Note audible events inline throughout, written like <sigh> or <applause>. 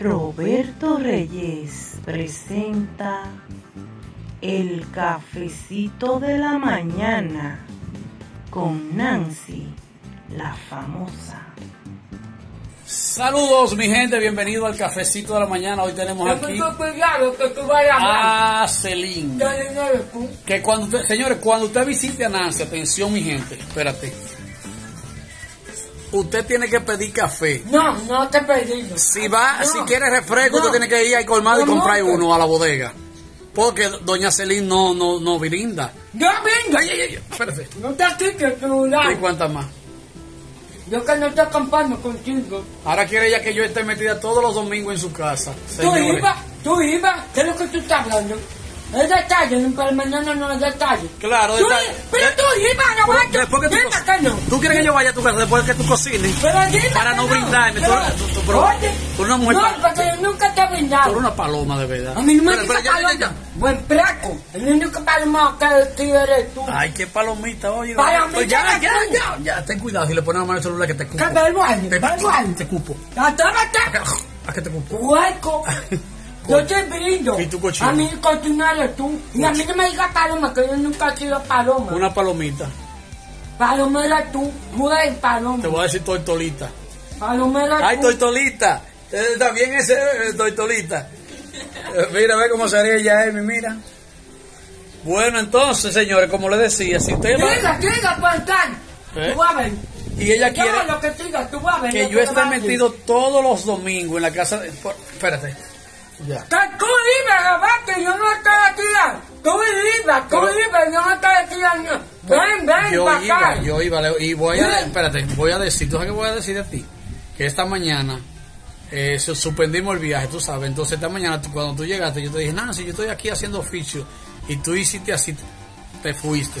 Roberto Reyes presenta El cafecito de la mañana con Nancy, la famosa. Saludos mi gente, bienvenido al cafecito de la mañana. Hoy tenemos aquí que tú vayas a a Celine. Que cuando usted, señores, cuando usted visite a Nancy, atención mi gente, espérate. Usted tiene que pedir café. No, no te pedí. Si va, No. si quiere refresco, No. usted tiene que ir al colmado y ¿Cómo comprar uno a la bodega. Porque doña Celine no, no, no brinda. Yo vengo. Ay, ay, ay, espérate. No te el celular. ¿Y cuántas más? Yo que no estoy acampando contigo. Ahora quiere ella que yo esté metida todos los domingos en su casa. Tú Señores. ibas, tú ibas. ¿Qué es lo que tú estás hablando? Es detalle, para mañana no es detalle. Claro, Tú detalle. Pero tú Pero vas después que tú, que no. ¿Tú quieres que yo vaya a tu casa después que tú cocines? Pero Para que no brindarme. Tú, Pero- tú- tú- pero- Oye, tú eres una mujer. No, porque yo nunca te he tú brindado. eres una paloma de verdad. A mí no me Pero- pero ya- ya- ya. Buen placo. El único paloma que tú eres tú. Ay, qué palomita, oye. Palomita Pues ya, ya, tú. ya, ya, ten cuidado si le pones la mano al celular que te cupo. Que ve el baile, Te, cupo. Atrévete. ¿A qué te cupo? Hueco. <laughs> Yo te brindo. Y tú cochino. A mí cocinar eres tú. Y a mí no me digas paloma, que yo nunca he sido paloma. Una palomita. Paloma eres tú. Tú eres paloma. Te voy a decir tortolita. Paloma eres Ay, tú. tortolita. Eh, Está bien ese eh, tortolita. Eh, Mira, ve cómo sería ella, Emi, mira. Bueno, entonces, señores, como le decía, si usted. Diga, diga, Pantán. ¿Eh? Tú vas a ver. Y ella quiere... Lo que digas, tú vas a ver. que yo esté metido todos los domingos en la casa de... espérate. Ya. Tú papá, que yo no estoy aquí. Tú ibas, tú ibas, yo no estoy aquí. no. Ven, ven, yo para iba, acá. yo iba, y voy a... Espérate, voy a decir, ¿tú sabes qué voy a decir de ti? Que esta mañana eh, su- suspendimos el viaje, tú sabes. Entonces esta mañana tú- cuando tú llegaste, yo te dije, Nancy, yo estoy aquí haciendo oficio. Y tú hiciste así, te fuiste.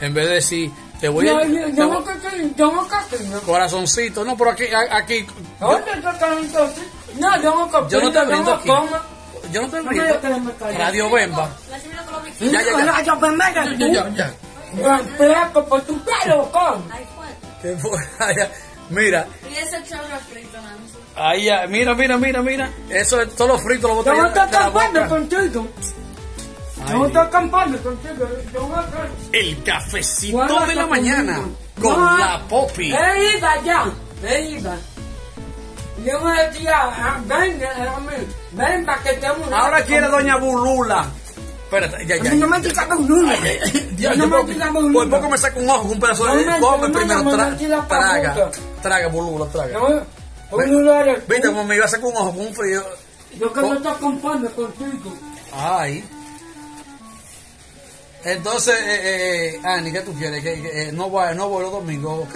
En vez de decir, te voy Yo, a... yo, yo no no. Corazoncito, no, pero aquí, a- aquí, yo, No, yo no cocino. yo no te brindo no aquí. Yo no te No brindo. Radio Bemba. Ya, Ya, ya, ya. ya. Venga, Ya, tú. ya, ya. Buen placo, pues tú pelo con. ¿Qué fue? Mira, Y ese chorro frito, ahí ya, mira, mira, mira, mira. Eso es todo lo frito, lo Yo boté no de estoy boca. contigo. Ay, Yo no estoy acampando contigo. Yo no. El cafecito de la conmigo. mañana con No. la Poppy. Él iba ya, él iba. Ah, ven, eh, ven para que te Ahora quiere doña Bulula. Espérate, ya, ya. no me digas Bulula. Dios, no me digas Por Bulula. poco me saca un ojo con un pedazo de... me- Come primero, traga, traga, Bulula, traga. Bulula eres. Viste como me iba a sacar un ojo con un frío. Yo que no estoy acampando contigo. Ay. Entonces, eh, eh, Ani, ¿qué tú quieres? Que, que, eh, no voy, no voy los domingos.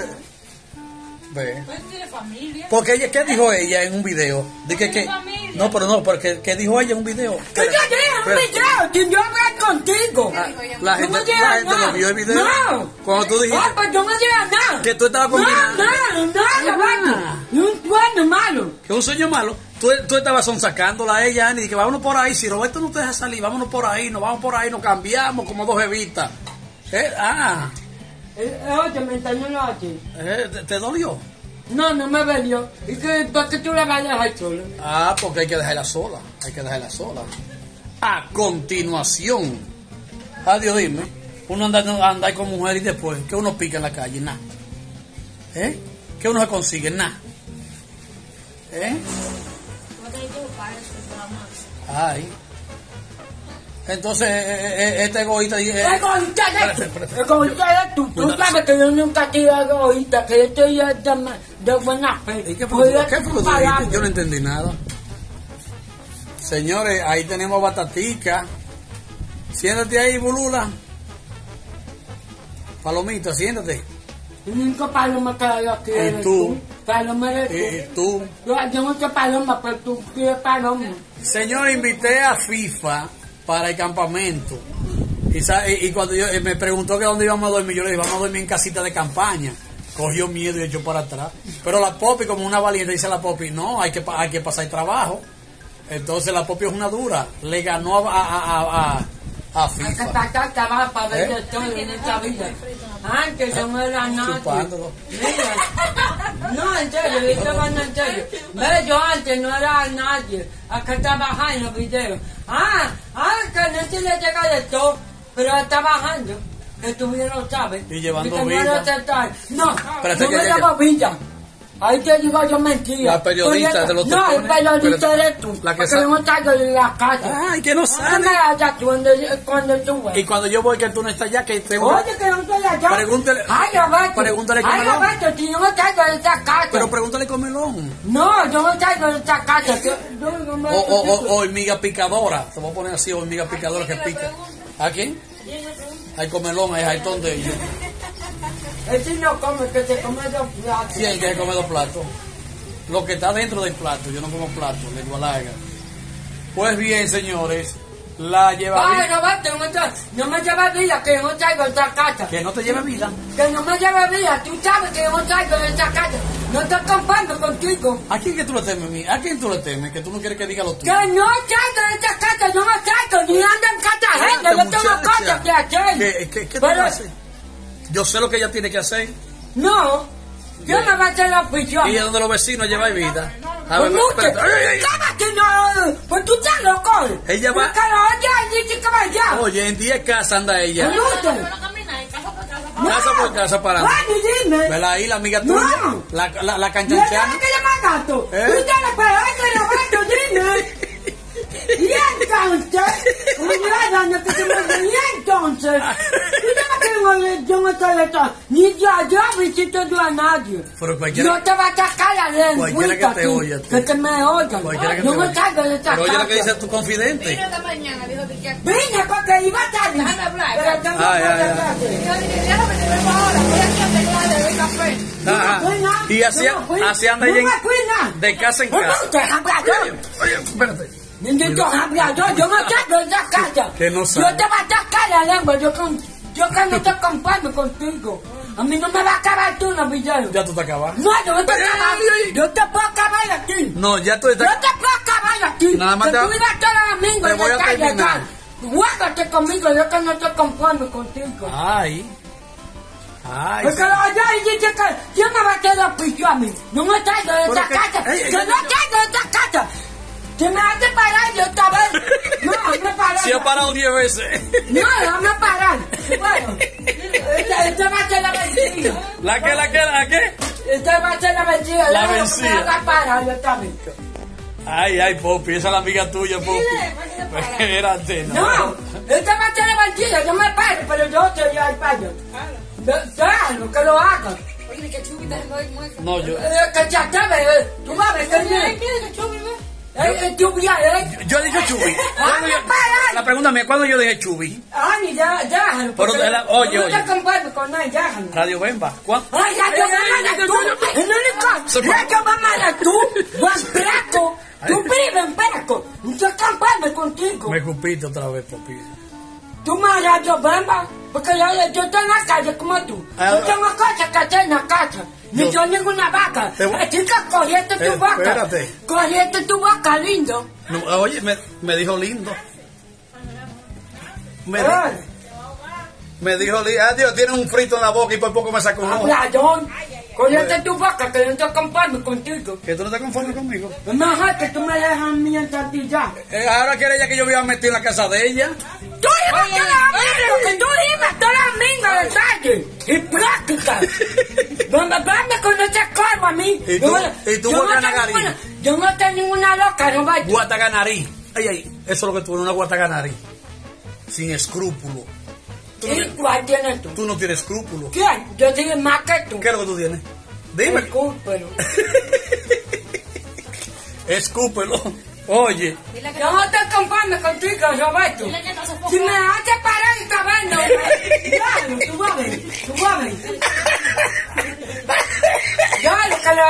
Ve. Pues tiene familia. Porque ella, ¿qué dijo ella en un video? De que, que, familia. no, pero no, porque ¿qué dijo ella en un video? Que yo dije un video, que yo hablé contigo. La Yo gente, no la gente lo vio el video. No. Cuando tú dijiste Ah, pues yo no nada. que tú estabas No, combinando. nada, nada, vato. Ni un sueño malo. Que un sueño malo. Tú, tú estabas sonsacándola a ella, Ani, y que vámonos por ahí. Si Roberto no te deja salir, vámonos por ahí, nos vamos por ahí, nos cambiamos como dos evitas. Eh, ah, Oye, me enseñó la oye. eh, ¿te, te dolió? No, no me valió. ¿Y que, por qué tú la vas a dejar sola? Ah, porque hay que dejarla sola. Hay que dejarla sola. A continuación. Adiós, dime. Uno anda, anda con mujer y después, que uno pica en la calle, nada. ¿Eh? Que uno se consigue, nada. ¿Eh? Ay. Entonces, eh, eh, este egoísta. eh, Egoísta eres tú. Egoísta eres tú. Tú sabes que yo nunca he sido egoísta, que yo estoy de, buena fe. ¿Y qué fue, tú? Yo no entendí nada. Señores, ahí tenemos batatica. Siéntate ahí, Bulula. Palomita, siéntate. Único paloma que hay aquí ¿Y tú? tú. Paloma eres Y tú. tú. Yo, yo no soy paloma, pero tú quieres paloma. Señor, invité a FIFA para el campamento. Y, y- cuando yo, eh, me preguntó que dónde íbamos a dormir, yo le dije, vamos a dormir en casita de campaña. Cogió miedo y echó para atrás. Pero la Popi, como una valiente, dice la Popi, no, hay que, hay que pasar el trabajo. Entonces la Popi es una dura. Le ganó a, a, a, a, FIFA. para ver ¿Eh? en esta vida. Antes yo no era nadie. Chupándolo. Mira, No, en serio, yo estoy hablando en serio. Ve, yo antes no era nadie. Acá trabajaba en los videos. Ah, ah, que no se le llega de todo, pero está bajando. Que tú bien lo sabes. Y llevando vida. No, no me llamo vida. Ahí te digo yo mentira. La periodista de los No, el periodista eres tú. La que porque yo no salgo de la casa. Ay, que no sale. tú cuando, cuando tú ves. Y cuando yo voy que tú no estás allá, que tengo... Oye, que no estoy allá. Pregúntale- Ay, Roberto. pregúntale Ay, cómo no. Roberto, si yo no salgo de esta casa. Pero pregúntale con melón. No, yo no salgo de esta O, o, o, o hormiga picadora. Te voy a poner así, hormiga picadora que pica. ¿A quién? Hay comelón, hay jaitón de ellos. Ese no come, que se come dos platos. Sí, hay que comer dos platos. Lo que está dentro del plato, yo no como plato, lengua larga. Pues bien, señores, la lleva no me, no me lleves vida, que yo no de esta casa. Que no te lleve vida. Que no me lleves vida, tú sabes que yo no de esta casa. No estoy comprando contigo. ¿A quién que tú le temes, mi? ¿A quién tú le temes? Que tú no quieres que diga lo Que tuyo. no salgo de esta casa, no salgo, ni ando en Cartagena, yo tengo cosas que hacer. ¿Qué, qué, qué tú Pero- haces? Yo sé lo que ella tiene que hacer. No, yo me voy a hacer la oficina. Y es donde los vecinos llevan vida. A Pues ver, ay. ¿Sabes que no? Pues tú estás loco. Ella va- Porque lo oye que en 10 casas anda ella. Pues. Pero casa por casa. No. Casa por casa para. Bueno, dime. ¿Verdad ahí la amiga No. tuya? La, la, la ¿Y canchanchana. que llama gato? ¿Eh? Tú te lo pegaste, Roberto, dime. <laughs> Y entonces, que me y entonces, <laughs> que no- yo no estoy de ni yo, yo visito yo a nadie. Pero cualquiera- Yo te voy a sacar la lengua. Cualquiera que te oiga, tú. Que te me oigan. Yo oiga. salgo de esta Pero oye lo que dice tu confidente. Vino esta mañana, dijo que que- Vine porque iba tarde. Déjame hablar. Pero tengo Ay, que ay, ay. tratarte. Yo dije, déjame que vengo ahora, voy aquí a arreglar de beber café. Me. Y así, me así anda No me en- de casa en casa. Oye, oye, espérate. Hablador. Yo no salgo <laughs> de esa casa. Que no Yo sabe. te voy a sacar la lengua. Yo, con, yo que no te comparto contigo. A mí no me va a acabar tú videos. Ya tú te acabas. No, yo no te ay. Yo te puedo acabar a ti. No, ya tú Yo estás. te puedo acabar a ti. Nada más que te- tú ibas todos los domingos te voy a terminar. Juégate conmigo. Yo que no te conformo contigo. Ay. Ay. Porque lo allá y dice que yo me voy a quedar picho a mí. No me traigo de esta casa. Ey, no traigo de esta casa. Que me hace parar yo esta vez. <laughs> No, hazme parar. Si ha parado 10 veces. No, hazme parar. Bueno, esta, esta va a ser la vencida. ¿La que, la que, la que? Esta va a ser la vencida. La vencida. Me haga parar yo esta vez. Ay, ay, Popi, esa es la amiga tuya, Popi. Dile, ¿para qué te? Espérate, no. No, esta va a ser la vencida. Yo me paro, pero yo estoy ahí para yo. Claro, que lo haga. Oye, que Chubi. No, yo. Eh, que se atreve. eh. Tú vas a ver que Eh, eh. Yo he dicho Chubi. <laughs> Ah, ¿Cuándo yo-. La pregunta mía, ¿cuándo yo dije Chubi? Ani, ya, Pero, la- oye, oye. con. Radio Bemba. ¿Cuándo? Ay, ya, yo me tú. El único, ya yo me a tú, buen plato. Tú vives en comparto contigo. Me cupiste otra vez, Popi. Tú me yo bamba. Porque yo, yo estoy en la calle como tú. Ah, Yo tengo cosas que hacer en la casa. Ni Yo- yo ninguna vaca. Te que corriente tu Eh, vaca. espérate. Corriente tu vaca, lindo. No, oye, me, me dijo lindo. Me, di- Eh, me dijo lindo. Ah, Dios, tiene un frito en la boca y por poco me sacó un ojo. Corriente tu vaca, que yo no te comparto contigo. ¿Que tú no te conformes conmigo? Es mejor que tú me dejas a mí en ya. Eh, ahora quiere ella que yo me iba a meter en la casa de ella. Tú ibas los domingos, que tú ibas todos los domingos de calle. Y práctica. <laughs> mí. ¿Y tú? Yo no- ¿Y tú, yo no tengo ninguna- Yo no tengo ninguna loca, no vaya. Guataganarí. Ay, ay, eso es lo que tú eres, una guataganarí. Sin escrúpulo. Tú no, ¿Y tienes- cuál tienes tú? tú no tienes escrúpulo. ¿Quién? Yo digo más que tú. ¿Qué es lo que tú tienes? Dime. Escúpelo. <laughs> Escúpelo. Oye, Yo no te conforme contigo, Roberto. Si me haces parar vez, no. Claro, tú vas a ver, tú vas a ver.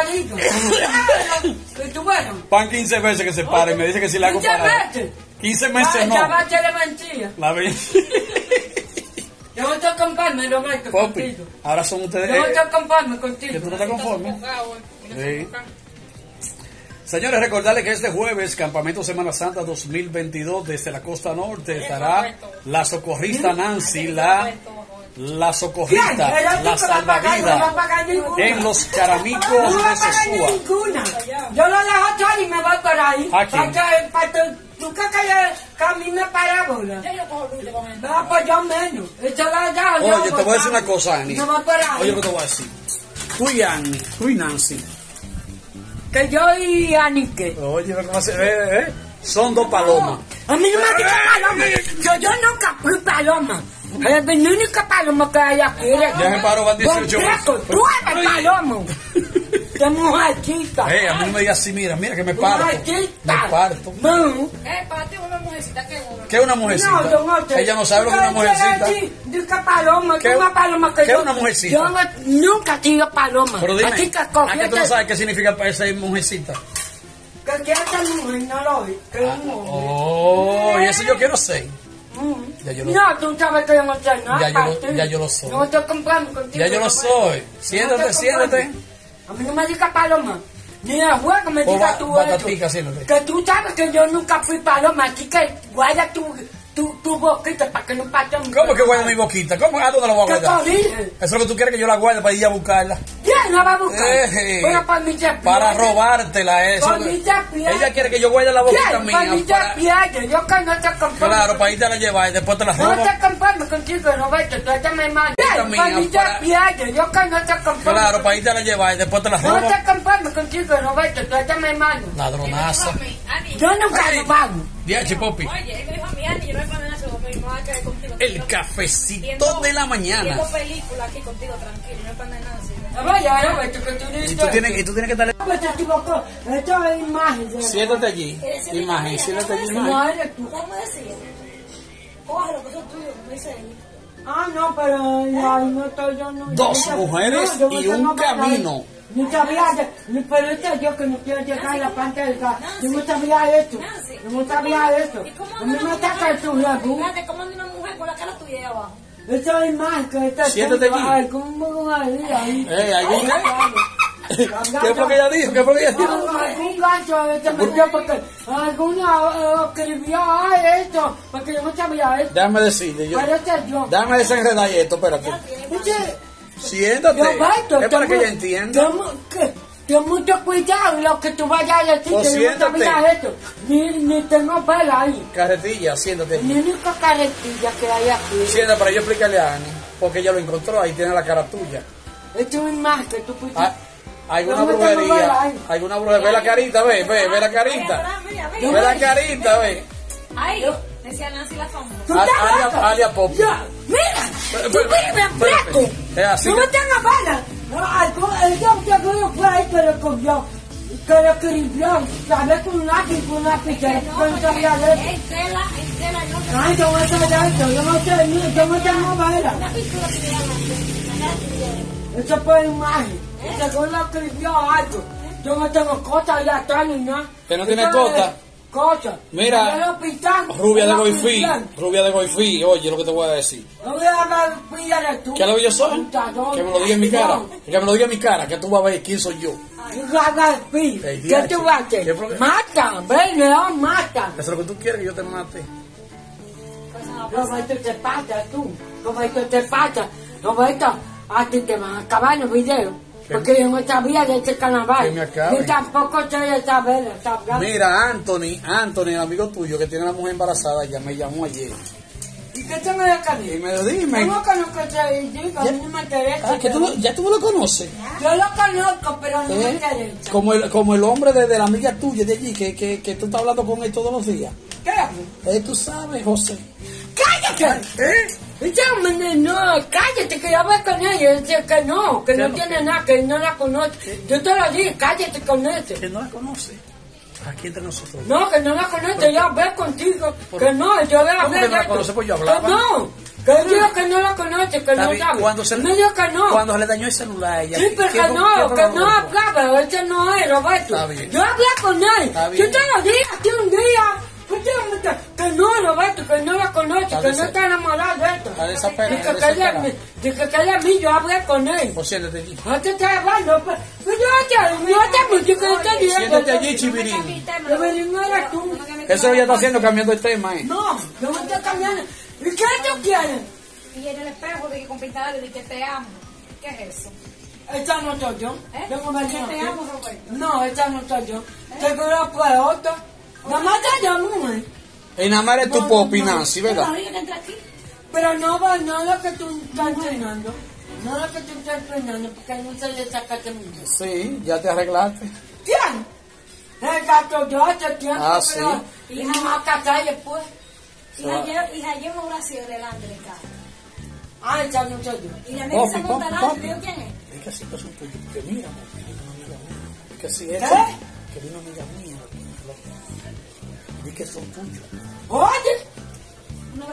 Que <laughs> que tú vas a ver. van 15 veces que se para y me dice que si le hago 15 parar. veces. 15 meses Ay, no. Ya va a ser la mentira. La ven. Yo no estoy conforme, Roberto, Popi, contigo. ahora son ustedes. Yo no eh, estoy conforme que contigo. tú no estás conforme. Eh. Sí. Señores, recordarles que este jueves, Campamento Semana Santa 2022, desde la costa norte, estará la socorrista Nancy, la la socorrita, la no salvavidas en los No caramicos va de a pagar Sosúa. ninguna. Yo lo dejo todo y me voy por ahí. ¿A quién? Para para crees que yo camine parábola. Yo. No, pues yo menos. Esto lo dejo yo Oye, te voy a decir una cosa, Ani. Me voy por ahí. Oye, que te voy a decir. Tú y Annie, tú y Nancy. Que yo y Anique. Oye, ¿cómo se ve? Eh? Son dos palomas. A mí no me digas paloma. Yo, yo nunca fui paloma. Es la única paloma que hay aquí. Ya paro, van 18 Contreco, veces. Tú eres paloma. Qué mujercita. Eh, a mí no me digas así, mira, mira que me parto. Mujercita. Me parto. No. Eh, para ti una mujercita que uno. ¿Qué es una mujercita? No, yo no sé. Ella no sabe lo que es una mujercita. Dice paloma, ¿Qué- que una paloma que qué yo. es una mujercita? Yo no- nunca sido paloma. Pero dime, que ¿a qué tú no este- sabes qué significa para esa mujercita? Que que esta mujer no lo ve. Que es un hombre. Oh, y eso yo quiero ser. Ya yo lo- No, tú sabes que yo no sé nada. Ya yo lo- ya yo lo soy. No estoy comprando contigo. Ya yo lo soy. Siéntate, no siéntate. A mí no me digas paloma. Ni el juego me Pues digas tú siéntate. Que tú sabes que yo nunca fui paloma, así que guarda tu, tu, tu boquita para que no pase un... ¿Cómo que guarda mi boquita? ¿Cómo? ¿A dónde la voy a ¿Qué guardar? te dije? Eso es lo que tú quieres que yo la guarde para ir a buscarla. ¿Quién la va a buscar? Eh, para para robártela, eso. Para. Ella quiere que yo guarde la boquita ¿Quién? Para mí mía. Para... Yo que no te. Claro, para irte a la llevar y después te la No robo. te conformes contigo, Para para- pierde. Yo que no te conformo. Claro, para irte a la llevar y después te la No robo. te conformes contigo, Roberto, mal. Ladronaza. Ani, Yo nunca Ay. lo pago. Diache, Popi. Oye, él me dijo a mí, Ani, yo no voy a poner eso, contigo. El cafecito de la mañana. Viendo película aquí contigo, tranquilo, no voy a poner nada así. Vaya, Roberto, que tú. Y tú tienes, y tú tienes que darle... Se equivocó. Esto es imagen. Siéntate allí. Imagen, siéntate allí. No imagen. eres tú. ¿Cómo decir? Cógelo, que eso es tuyo, como dice él. Ah, no, pero ay, no estoy yo. No, Dos yo- mujeres yo no y un camino. Ni sabía, pero este yo que no quiero llegar a la parte del gas. Yo no sabía esto. Yo no sabía esto. ¿Y cómo A mí anda me ataca el? tuyo, Espérate, ¿cómo anda una mujer abajo? Eso es más que este Siéntate allí. Ay, ¿cómo va a ir ahí? Eh, ¿algún qué? <laughs> ¿Qué Hablando- fue que ella dijo? ¿Qué fue que ella dijo? Algún gancho se metió porque alguna eh, escribió ay, esto, porque yo no sabía esto. Déjame decirle. Yo, Parece yo. déjame desenredar esto, espérate. Siéntate. Es para que ella entienda. Ten mucho cuidado lo que tú vayas a decir, Pues que yo no siéntate. sabía esto. Ni, ni tengo pela ahí. Carretilla, siéntate. Ni única carretilla que hay aquí. Siéntate para yo explicarle a Ani. Porque ella lo encontró, ahí tiene la cara tuya. Esto es más que tú pusiste. Ah, ¿Alguna Yo no tengo vela brujería? ¿Alguna brujería? Ve la carita, ve, ve, ve la carita. Mira, Ve mira, la carita, ve. Ahí, decía Nancy la famosa. ¿Tú Ali- estás alia- alia Popi. Ya, Mira, tú vives así No me tengas balas. No, algo, ella seguro fue ahí que lo cogió. Que lo escribió. Sabes con un lápiz, con un lápiz. Que No, no sabía de eso. es tela, es tela, no te Ay, yo no sabía esto. Yo no sé, ni- yo no tengo balas. Una pintura que te la cara tuya. Eso fue imagen. Según lo escribió algo. Yo no tengo cosas allá atrás ni nada. ¿Que no tiene Eso Mira, Rubia de Goifí, rubia de Goifí, oye lo que te voy a decir. No voy a hablar, pídale tú. ¿Qué lo que yo soy? Que me lo diga en mi cara. Que me lo diga en mi cara, que tú vas a ver quién soy yo. ¿Qué tú vas a hacer? Mata, ven, León, mata. Eso es lo que tú quieres que yo te mate. Roberto, te pasa tú. Roberto, te pasa. Roberto, a ti te van a acabar los videos. Porque yo no sabía de este carnaval. Me. Ni tampoco sé de saber. Mira, Anthony, Anthony, el amigo tuyo que tiene una mujer embarazada, ya me llamó ayer. ¿Y qué tengo de Y camino? me dijo, dime. ¿Cómo que te digo? A mí no me interesa. Ah, que tú lo- ya tú lo conoces. Yo lo conozco, pero no me ¿Eh? interesa. Como el, como el hombre de, de la amiga tuya de allí, que, que, que tú estás hablando con él todos los días. ¿Qué? Eh, tú sabes, José. ¡Cállate! ¿Eh? Llámame, no, cállate, que yo voy con ella. Dice que no, que no no? tiene nada, que no la conoce. Yo te lo dije, cállate con ese. Que no la conoce. Aquí entre nosotros. No, que no la conoce, yo voy contigo. Que no, yo voy a ¿Cómo hablar que no la conoce? Pues yo hablaba. Que no, que yo que no la conoce, que no sabe. Cuando se, Me dijo que no. Cuando se le dañó el celular a ella. Sí, pero ¿qué que no, que no hablaba, ese no es, Roberto. Está bien. Yo hablé con él. Yo te lo dije a ti un día. Lo dije, que no, Roberto, que no la conoce, que no está enamorado de esto. Está desesperado, Dice que que ella a mí, yo hablé con él. Pues siéntate allí. No te estoy hablando, pero pero yo te, yo te música, yo te dije. Siéntate allí, chivirín. Digo, no eres tú. Eso ella está haciendo cambiando el tema, ¿eh? No, yo me estoy cambiando. ¿Y qué tú quieres? y en el espejo de que con pintada de que te amo. ¿Qué es eso? Esta no soy yo. ¿Eh? Yo me ¿Qué te amo, Roberto? No, esta no soy yo. Tengo la pelota. Nada más te llamo, eh. Y nada más eres tú No, no, opinar, no. ¿sí, La verdad? Pero no va, no es lo que tú estás entrenando. No es lo que tú estás entrenando, porque no se le saca de mí. Sí, ya te arreglaste. ¿Quién? El gato yo hace tiempo, Ah, pero sí. y no a casar después. Hija, lleva una oración delante del carro. Ah, esa no soy yo. Y la papi, adelante. papi. ¿Digo quién es? Es que así que son tuyos. Que mira, que una amiga mía. Que si es. ¿Qué? Que vino amiga mía. Que son tuyos. Oye,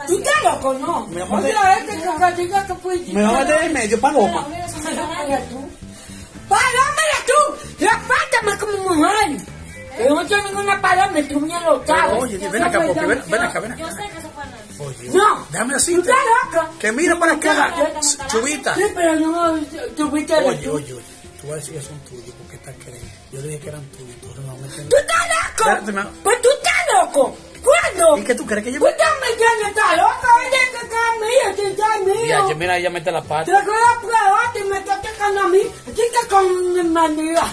tú estás loco, ¿no? Oye, de- este que que fui yo. Medio, paloma. Palómela tú. Palómela tú. Respétame como mujer. Yo no tengo ninguna palabra, tú me lo sabes. Pero, oye, ven acá, papi, ven, ven acá, ven Yo acá. sé que eso fue. Oye, No. déjame ¿Tú decirte. estás loca? Que mira para acá. Chubita. Sí, pero no tuviste Oye, oye, oye. Tú vas a decir que son tuyos porque estás creyendo. Yo dije que eran tuyos, entonces no me ¿Tú estás loco? Pues tú estás loco. ¿Cuándo? ¿Y qué tú crees que yo ya estás loca. Oye, que está mío, que está Ya, mío. mira, ella mete la pata. Te acuerdas prueba y me está atacando <laughs> a mí. Así que con manera.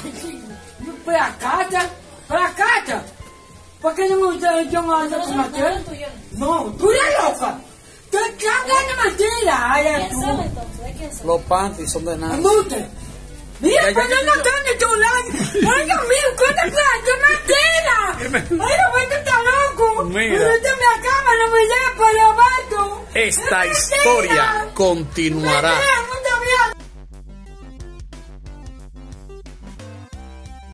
Para casa, para casa. ¿Por qué no me gusta yo no hago con no Mateo? tú eres loca. Estás hablando mentira. Ay, ¿Quién sabe entonces? ¿De quién sabe? Los panties son de nada. Embute. Mira, pues tu lado. Ay, Dios mío, ¿cuánta clase? ¡Mentira! Ay, Roberto está loco. Mira. Me acaba, no me lleva por abajo. Esta historia continuará.